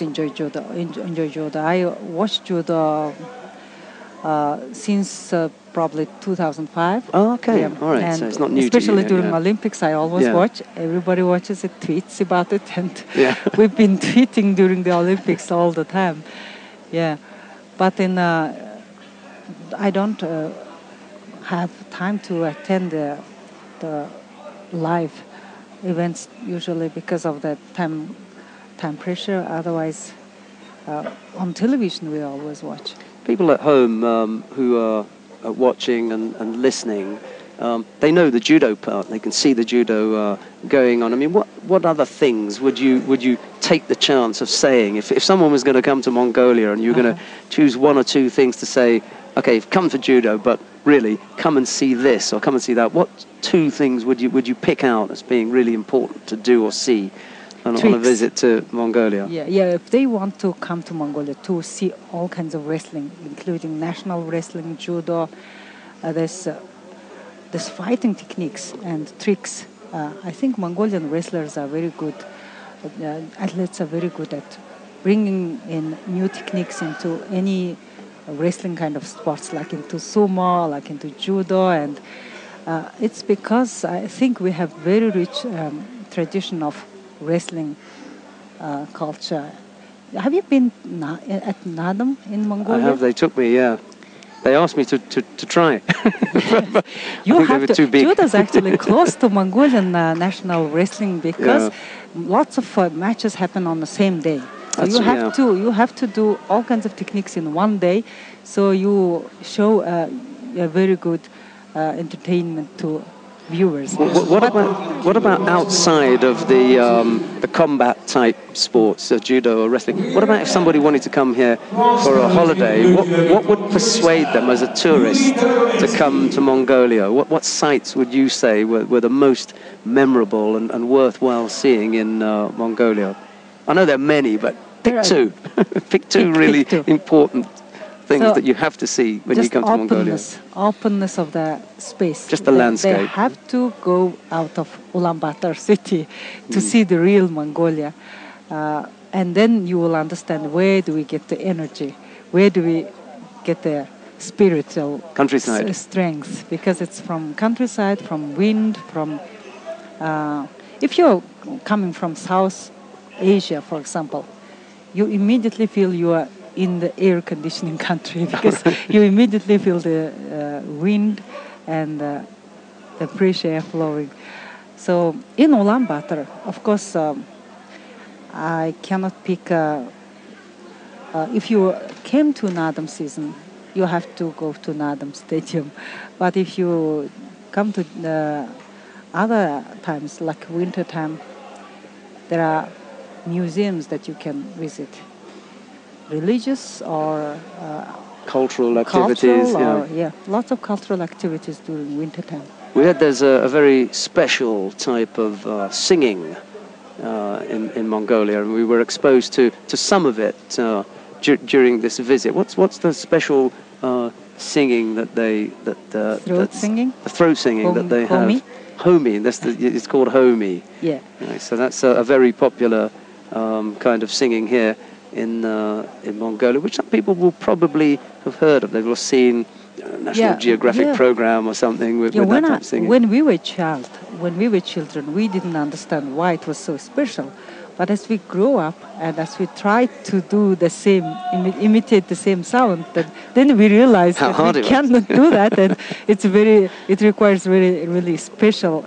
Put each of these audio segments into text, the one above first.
enjoy judo. Enjoy, enjoy judo. I watched judo uh, since uh, probably 2005. Oh, okay. Yeah. All right. And so it's not new especially to you. during yeah. Olympics, I always Yeah. watch. Everybody watches it, tweets about it, and Yeah. we've been tweeting during the Olympics all the time. Yeah, but in uh, I don't uh, have time to attend the, the live events usually because of the time time pressure. Otherwise, uh, on television we always watch. People at home um, who are watching and, and listening, um, they know the judo part. They can see the judo uh, going on. I mean, what, what other things would you would you take the chance of saying if, if someone was going to come to Mongolia and you were going to Uh-huh. choose one or two things to say? Okay, come for judo, but really come and see this or come and see that. What two things would you would you pick out as being really important to do or see on, on a visit to Mongolia? Yeah, yeah. If they want to come to Mongolia to see all kinds of wrestling, including national wrestling, judo, uh, there's uh, there's fighting techniques and tricks. Uh, I think Mongolian wrestlers are very good. Uh, athletes are very good at bringing in new techniques into any wrestling kind of sports, like into sumo, like into judo, and uh, it's because I think we have very rich um, tradition of wrestling uh, culture. Have you been na- at Nadam in I Mongolia? have. They took me. Yeah, they asked me to, to, to try. But you I have to. too big. Judo is actually close to Mongolian uh, national wrestling because Yeah. lots of uh, matches happen on the same day. So That's- you have yeah. to you have to do all kinds of techniques in one day, so you show uh, a very good uh, entertainment to viewers. What, what about what about outside of the um, the combat type sports, uh, judo or wrestling? What about if somebody wanted to come here for a holiday? What what would persuade them as a tourist to come to Mongolia? What what sites would you say were, were the most memorable and, and worthwhile seeing in uh, Mongolia? I know there are many, but pick two. pick two really pick two. important things So, that you have to see when you come to Mongolia. openness, openness of the space. Just the They- landscape. They have to go out of Ulaanbaatar city to Mm. see the real Mongolia, uh, and then you will understand where do we get the energy, where do we get the spiritual Countryside. strength because it's from countryside, from wind, from. Uh, if you're coming from South Asia, for example, you immediately feel you are in the air conditioning country because you immediately feel the uh, wind and uh, the fresh air flowing. So in Ulaanbaatar, of course, um, I cannot pick. Uh, uh, if you came to Nadam season, you have to go to Nadam Stadium. But if you come to the other times, like winter time, there are museums that you can visit, religious or uh, Cultural activities. cultural, yeah. or yeah, lots of cultural activities during winter time. We heard there's a, a very special type of uh, singing uh, in, in Mongolia, and we were exposed to, to some of it uh, dur- during this visit. What's what's the special uh, singing that they that uh, Throat singing? The throat singing that they have. Homi. That's the, it's called homi. Yeah. Right, so that's a, a very popular um, kind of singing here in uh, in Mongolia, which some people will probably have heard of. They've all seen uh, National Yeah, Geographic yeah. program or something with, Yeah, with when, that I, type of singing. when we were child, when we were children, we didn't understand why it was so special. But as we grow up and as we try to do the same, imi- imitate the same sound, then, then we realize How that we cannot do that, and it's very, it requires very, really special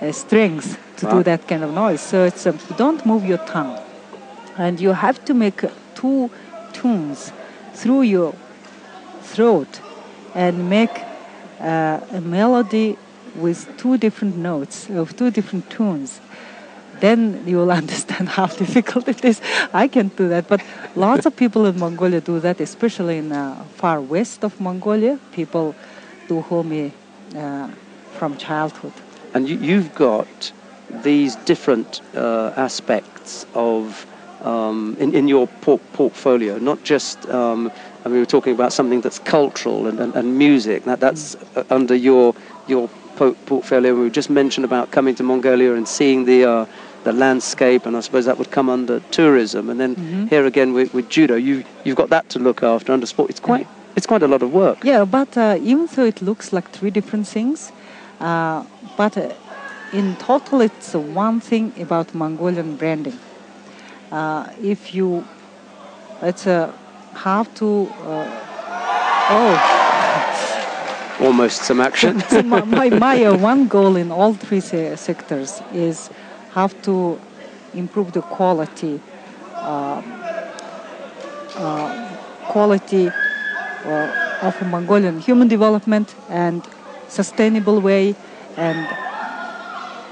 uh, strength to Wow. do that kind of noise. So it's um, don't move your tongue, and you have to make two tunes through your throat and make uh, a melody with two different notes of two different tunes. Then you will understand how difficult it is. I can't do that but lots of people in mongolia do that especially in uh, far west of mongolia. People do homi uh, from childhood. And you, you've got these different uh, aspects of um, in, in your por- portfolio, not just. Um, I mean, we are talking about something that's cultural and, and, and music. That that's uh, under your your po- portfolio. We just mentioned about coming to Mongolia and seeing the uh, the landscape, and I suppose that would come under tourism. And then Mhm. here again with, with judo, you you've got that to look after under sport. It's quite it's quite a lot of work. Yeah, but uh, even though it looks like three different things, uh, but uh, in total, it's uh, one thing about Mongolian branding. Uh, if you, it's uh, have to. Uh, oh, Almost some action. so my, my, my uh, one goal in all three se- sectors is have to improve the quality, uh, uh, quality uh, of Mongolian human development and sustainable way, and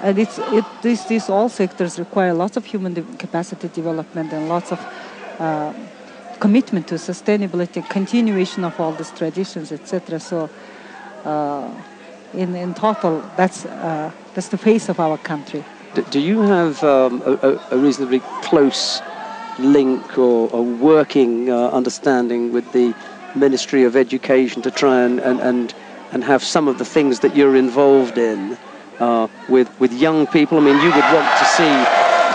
and it's it these these all sectors require lots of human de- capacity development and lots of uh, commitment to sustainability, continuation of all these traditions, etc. So uh, in, in total, that's, uh, that's the face of our country. D- Do you have um, a, a- a reasonably close link or a working uh, understanding with the Ministry of Education to try and, and, and, and have some of the things that you're involved in uh, with, with young people? I mean, you would want to see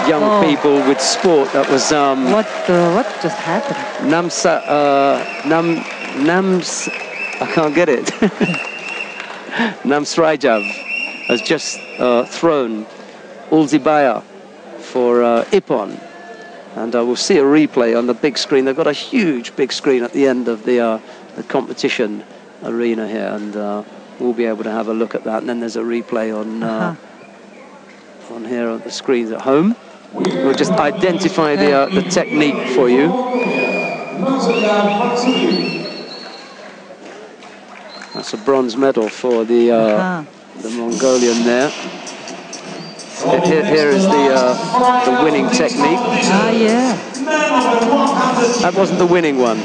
young Oh. people with sport that was um, What, uh, what just happened? Namsa, uh, Nam, Nams, I can't get it. Namsraijav has just uh, thrown UlziiBayar for uh, Ippon. And uh, we'll see a replay on the big screen. They've got a huge big screen at the end of the, uh, the competition arena here, and uh, we'll be able to have a look at that. And then there's a replay on, uh, on here on the screens at home. We'll just identify the, uh, the technique for you. That's a bronze medal for the, uh, Uh-huh. the Mongolian there. Here, here is the, uh, the winning technique. Ah, yeah. That wasn't the winning one.